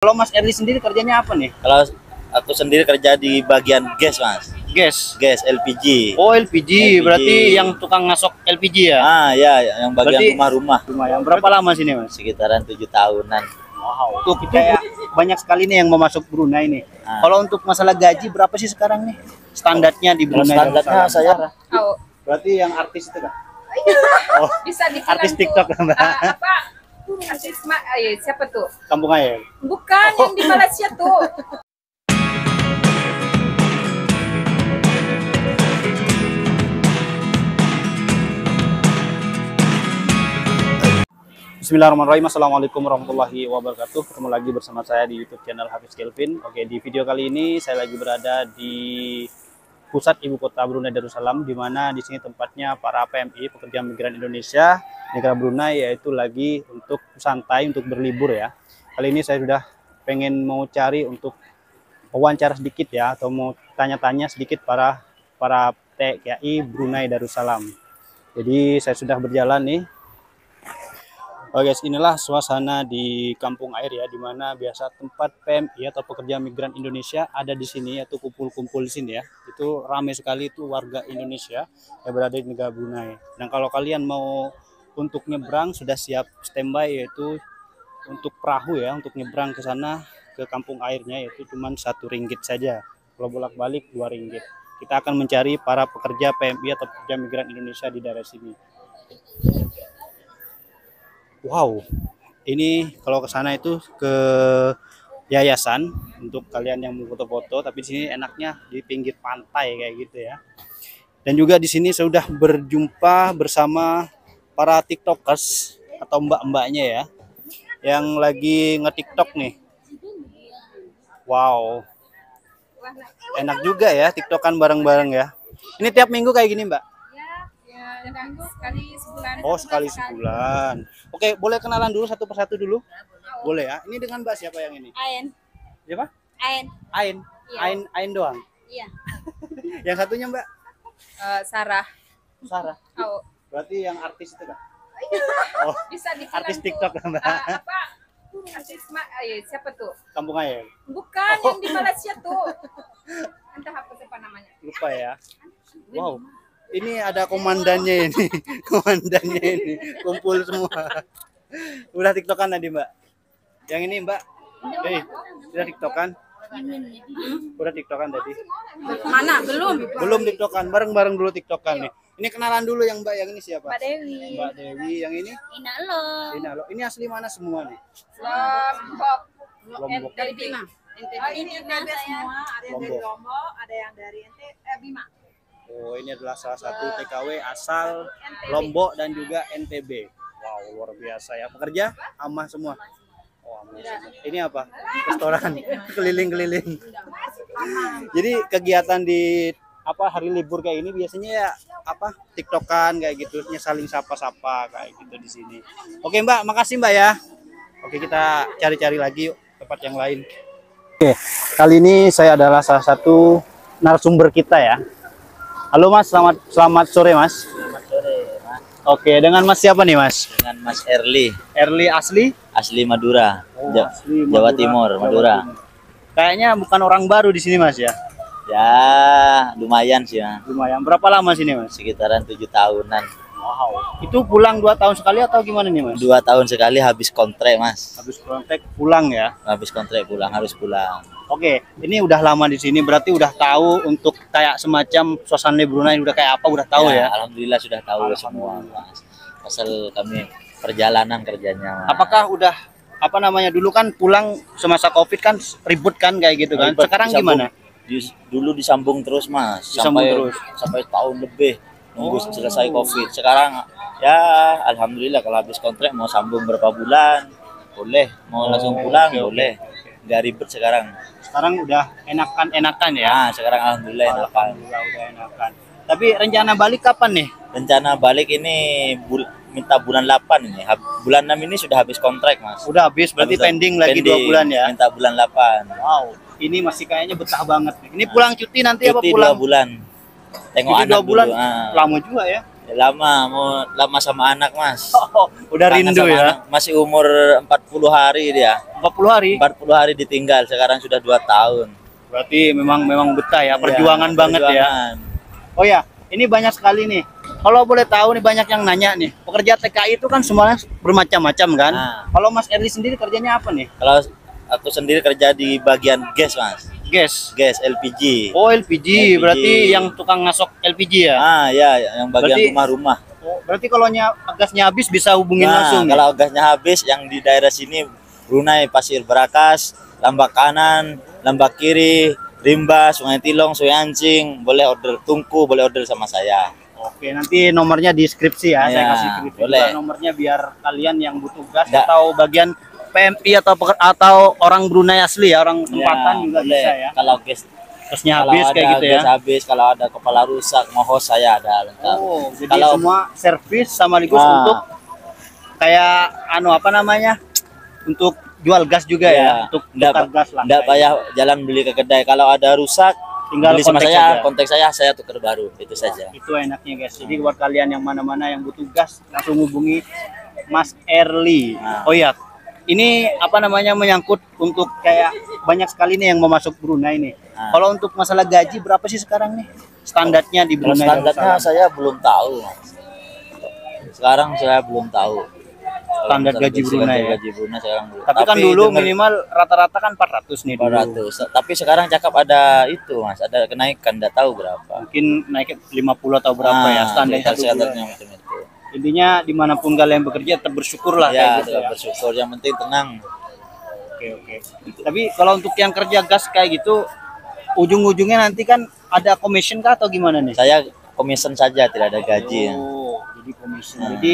Kalau Mas Erli sendiri kerjanya apa nih? Kalau aku sendiri kerja di bagian gas, Mas. Gas. Gas LPG. Oh LPG, LPG. berarti yang tukang ngasok LPG ya? Ah, ya, yang bagian rumah-rumah. Lumayan. Berapa lama sini Mas? Sekitaran tujuh tahunan. Wow. Tuh kayak banyak sekali nih yang mau masuk Brunei nih. Ah. Kalau untuk masalah gaji berapa sih sekarang nih? Standarnya di Brunei. standarnya saya Oh, Berarti yang artis itu kan? bisa dibilang Artis TikTok, Mbak. apa? Eh, siapa tuh? Kampung Air. Bukan yang di Malaysia tuh. Bismillahirrahmanirrahim. Assalamualaikum warahmatullahi wabarakatuh. Ketemu lagi bersama saya di YouTube channel Hafiz Kelvin. Oke, di video kali ini saya lagi berada di pusat ibu kota Brunei Darussalam, di mana di sini tempatnya para PMI pekerja migran Indonesia negara Brunei yaitu lagi untuk santai untuk berlibur ya. Kali ini saya sudah pengen mau cari untuk wawancara sedikit ya atau mau tanya-tanya sedikit para para TKI Brunei Darussalam. Jadi saya sudah berjalan nih Oke guys, inilah suasana di kampung air ya, di mana biasa tempat PMI atau pekerja migran Indonesia ada di sini, yaitu kumpul-kumpul di sini ya. Itu ramai sekali itu warga Indonesia yang berada di negara Brunei. Dan kalau kalian mau untuk nyebrang sudah siap standby yaitu untuk perahu ya, untuk nyebrang ke sana ke kampung airnya yaitu cuma satu ringgit saja. Kalau bolak-balik dua ringgit. Kita akan mencari para pekerja PMI atau pekerja migran Indonesia di daerah sini. Wow, ini kalau ke sana itu ke yayasan untuk kalian yang mau foto-foto, tapi di sini enaknya di pinggir pantai kayak gitu ya. Dan juga di sini sudah berjumpa bersama para tiktokers atau mbak-mbaknya ya, yang lagi nge-tiktok nih. Wow, enak juga ya tiktokan bareng-bareng ya. Ini tiap minggu kayak gini mbak? Dan sekali sebulan. Oh sekali sebulan. Oke, boleh kenalan dulu satu persatu dulu? Boleh ya. Ini dengan Mbak siapa yang ini? Ain, Siapa? Ain. Ain. Iya. Ain, Ain doang. Iya. Yang satunya Mbak Eh, Sarah. Sarah. Oh, Berarti yang artis itu kan? Oh, bisa dibilang artis tuh, TikTok kan, Mbak? ah, apa? Artis ma- eh, siapa tuh? Kampung Air. Bukan yang di Malaysia tuh. Entah apa siapa namanya. Lupa ya. Wow. Ini ada komandannya ini. Komandannya ini. Kumpul semua. Udah tiktokan tadi Mbak? Yang ini Mbak? Eh, udah tiktokan? Udah tiktokan tadi? Mana? Belum. Belum tiktokan, bareng-bareng dulu tiktokan nih. Ini kenalan dulu yang Mbak yang ini siapa? Mbak Dewi. Mbak Dewi yang ini? Ina lo. Ini asli mana semua nih? Lombok. Lombok. Dari Bima. Oh, ini NTB semua, ada yang dari Lombok. Lombok, ada yang dari NT, eh, Bima. Oh, ini adalah salah satu TKW asal Lombok dan juga NTB. Wow, luar biasa ya. Pekerja amah semua. Oh, amah semua. Ini apa? Restoran keliling-keliling. Jadi kegiatan di apa hari libur kayak ini biasanya ya apa tiktokan kayak gitu saling sapa-sapa kayak gitu di sini. Oke Mbak, makasih Mbak ya. Oke kita cari-cari lagi yuk tempat yang lain. Oke, kali ini saya adalah salah satu narasumber kita ya. Halo Mas, selamat selamat sore Mas. Selamat sore, Mas. Oke, dengan Mas siapa nih Mas? Dengan Mas Erli, Erli asli? asli Madura, Oh, Ja- asli Jawa Madura, Timur, Jawa Madura. Timur. Kayaknya bukan orang baru di sini Mas ya. Ya, lumayan sih, Mas. Lumayan. Berapa lama sini Mas? Sekitaran tujuh tahunan. Wow. Itu pulang dua tahun sekali atau gimana nih Mas? Dua tahun sekali habis kontrak, Mas. Habis kontak pulang ya. Habis kontrak pulang, harus pulang. Oke, ini udah lama di sini berarti udah tahu untuk kayak semacam suasana Brunei udah kayak apa udah tahu ya. Alhamdulillah sudah tahu semua, Mas. Asal kami perjalanan kerjanya, Mas. Apakah udah apa namanya dulu kan pulang semasa Covid kan ribut kan kayak gitu kan. Ribet, Sekarang disambung- gimana? dis- dulu disambung terus, Mas. Disambung sampai terus. sampai tahun lebih nunggu Oh. selesai Covid. Sekarang ya alhamdulillah kalau habis kontrak mau sambung berapa bulan boleh, mau langsung Oh, pulang oke, oke, boleh. Nggak ribet sekarang. Sekarang udah enakan-enakan ya. Ya, sekarang alhamdulillah enakan. Alhamdulillah udah enakan. Tapi rencana balik kapan nih? Rencana balik ini bul- minta bulan 8 ini. Hab- bulan 6 ini sudah habis kontrak, Mas. Udah habis berarti Habis- pending lagi dua pending, bulan ya. Minta bulan 8. Wow, ini masih kayaknya betah banget. nih. Ini pulang cuti nanti apa Cuti pulang? dua bulan. Tengok Cuti anak dua bulan dulu. ah. lama juga ya. Ya, lama mau lama sama anak mas Oh, udah Kangen rindu ya. anak. masih umur 40 hari dia 40 hari. 40 hari ditinggal sekarang sudah dua tahun Berarti memang memang betah ya, Ya, perjuangan banget ya. perjuangan. Oh ya, ini banyak sekali nih. Kalau boleh tahu nih banyak yang nanya nih. Pekerja TKI itu kan semuanya bermacam-macam kan? Nah. Kalau Mas Erli sendiri kerjanya apa nih? kalau aku sendiri kerja di bagian gas mas Gas. gas LPG Oh LPG, LPG. berarti yang tukang ngasok LPG ya? ah ya yang bagian rumah-rumah Oh, berarti kalau nya- gasnya habis bisa hubungin Nah, langsung. nih? kalau gasnya habis yang di daerah sini Brunei Pasir Berakas, Lambak kanan, Lambak kiri, Rimba, Sungai Tilong, Sungai Ancing, boleh order tungku, boleh order sama saya. Oke, nanti nomornya di deskripsi ya. Saya Ya, kasih deskripsi boleh. nomornya biar kalian yang butuh gas Da- atau bagian PMI atau atau orang Brunei asli ya, orang tempatan Ya, juga boleh. bisa ya. Kalau Gasnya kalau habis kayak gitu ya. gas habis, kalau ada kepala rusak, mau host saya ada lengkap. Oh, jadi Kalau- semua servis sama ligus Nah. untuk kayak anu apa namanya? Untuk jual gas juga ya, Ya, untuk nggak tukar pa- gas lah. Nggak kayak payah jalan beli ke kedai. Kalau ada rusak, Tinggal beli sama saya, kontak saya, saya tukar baru. Itu saja. Itu enaknya guys. Jadi buat kalian yang mana-mana yang butuh gas langsung hubungi Mas Erli. Nah. Oh iya. Ini apa namanya menyangkut untuk kayak banyak sekali nih yang mau masuk Brunei nih. Nah. Kalau untuk masalah gaji berapa sih sekarang nih? Standarnya di Brunei. standarnya saya belum tahu. Sekarang saya belum tahu. Standar Kalau gaji Brunei ya? Gaji Brunei sekarang belum. Tapi, kan dulu dengar minimal rata-rata kan 400 nih dulu. 400. Tapi sekarang cakap ada itu Mas, ada kenaikan, enggak tahu berapa. Mungkin naik 50 atau berapa ya Ah, standar sekitar- satu sekitarnya bulan. macam itu. Intinya di mana pun kalian bekerja tetap bersyukur lah Ya, kayak gitu tetap ya. bersyukur. Yang penting tenang. Oke oke. Tapi kalau untuk yang kerja gas kayak gitu, ujung-ujungnya nanti kan ada commission kah atau gimana nih? Saya commission saja, tidak ada gaji. Oh, jadi commission. Nah. Jadi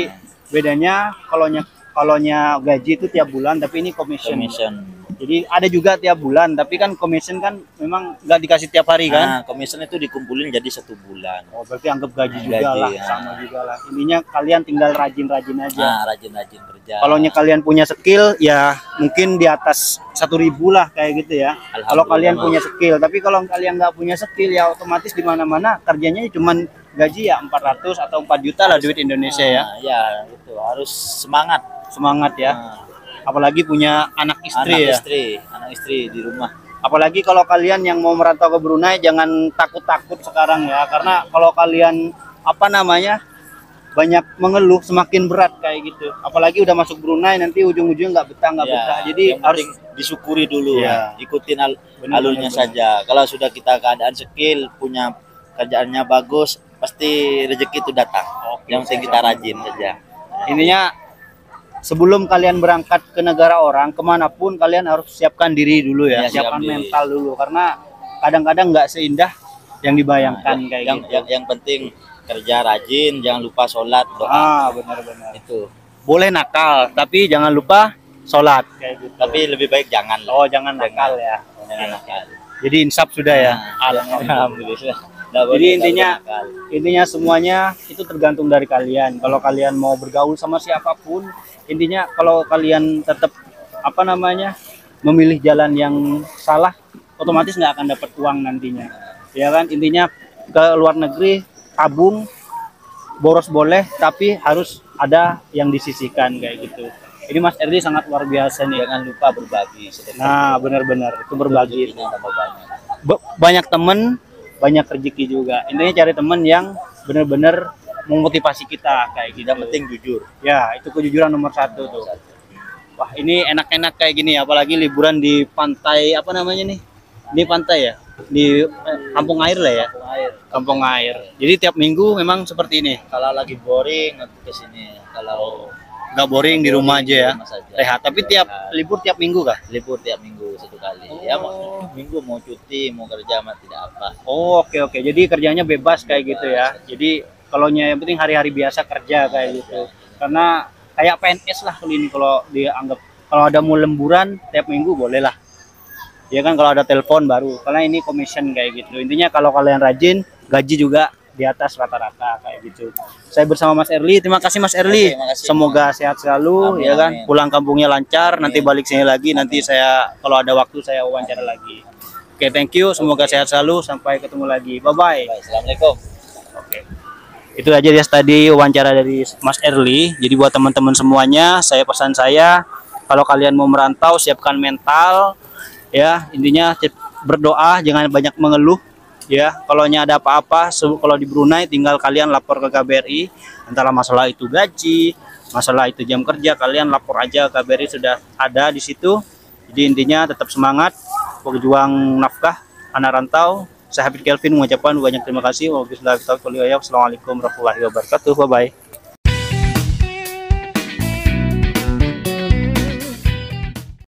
bedanya kalau nya kalau nya gaji itu tiap bulan, tapi ini commission. Commission. Jadi ada juga tiap bulan, tapi kan commission kan memang nggak dikasih tiap hari kan? Nah, commission itu dikumpulin jadi satu bulan. Oh, berarti anggap gaji Nah, juga gaji, lah, ya. sama juga lah. Intinya kalian tinggal rajin-rajin aja. Nah, rajin-rajin kerja. Kalau kalian punya skill, ya mungkin di atas satu ribu lah kayak gitu ya. Kalau kalian punya skill, tapi kalau kalian nggak punya skill ya otomatis di mana-mana kerjanya cuman gaji ya 400 atau 4 juta lah duit Indonesia ya. Nah, ya, itu harus semangat. Semangat ya. Nah, Apalagi punya anak istri anak ya. istri, anak istri di rumah. Apalagi kalau kalian yang mau merantau ke Brunei jangan takut-takut sekarang ya karena kalau kalian apa namanya banyak mengeluh semakin berat kayak gitu. Apalagi udah masuk Brunei nanti ujung-ujung nggak betah nggak Ya, betah. Jadi harus disyukuri dulu, Iya. ikutin al- Benar, alurnya benar, saja. Kalau sudah kita keadaan skill, punya kerjaannya bagus, pasti rezeki itu datang. Oke, yang penting kita rajin saja. intinya sebelum kalian berangkat ke negara orang ke mana pun kalian harus siapkan diri dulu ya, siap siapkan diri. mental dulu karena kadang-kadang nggak seindah yang dibayangkan Nah, kayak yang, gitu. yang yang penting kerja rajin, jangan lupa sholat doa ah benar-benar. itu. Boleh nakal tapi jangan lupa sholat kayak gitu. Tapi lebih baik jangan lah. Oh jangan nakal ya. Jangan nakal. Jadi insaf sudah ya. Nah, Alhamdulillah. Jadi intinya-. Intinya semuanya itu tergantung dari kalian. Kalau kalian mau bergaul sama siapa pun, intinya kalau kalian tetap apa namanya memilih jalan yang salah, otomatis nggak akan dapat uang nantinya. Ya kan? Intinya ke luar negeri tabung boros boleh, tapi harus ada yang disisihkan kayak gitu. Ini Mas Erdi sangat luar biasa nih. jangan lupa berbagi sedekah. Nah, benar-benar itu berbagi. Banyak. Ba- banyak temen banyak rezeki juga intinya cari temen yang benar-benar memotivasi kita kayak gitu Yang penting jujur. ya itu kejujuran nomor satu tuh wah ini enak-enak kayak gini apalagi liburan di pantai apa namanya nih ini pantai ya di eh, kampung air lah ya Air. kampung air jadi tiap minggu memang seperti ini Kalau lagi boring aku ke sini. Kalau nggak boring di rumah aja ya rumah saja. rehat tapi tiap libur tiap minggu kah libur tiap minggu satu kali. Ya mau minggu mau cuti, mau kerja mah tidak apa. Oh oke oke. Jadi kerjanya bebas kayak gitu ya. Jadi kalau yang penting hari-hari biasa kerja kayak gitu. Karena kayak PNS lah kalau ini kalau dianggap kalau ada mau lemburan tiap minggu boleh lah. Ya kan kalau ada telepon baru. Karena ini commission kayak gitu. Intinya kalau kalian rajin gaji juga di atas rata-rata kayak gitu. Saya bersama Mas Erli. Terima kasih Mas Erli. Oke, makasih. Semoga sehat selalu Amin, ya kan. amin. Pulang kampungnya lancar. Nanti balik sini lagi. Nanti saya kalau ada waktu saya wawancara lagi. Oke, thank you. Semoga sehat selalu. Sampai ketemu lagi. Bye bye. Baik, Assalamualaikum. Itu aja ya tadi wawancara dari Mas Erli. Jadi buat teman-teman semuanya saya pesan saya kalau kalian mau merantau siapkan mental ya. Intinya berdoa jangan banyak mengeluh ya. Kalau ada apa-apa kalau di Brunei tinggal kalian lapor ke KBRI antara masalah itu gaji masalah itu jam kerja kalian lapor aja KBRI sudah ada di situ. Jadi intinya tetap semangat berjuang nafkah anak rantau saya Habib Kelvin mengucapkan banyak terima kasih. Wassalamualaikum warahmatullahi wabarakatuh. Bye bye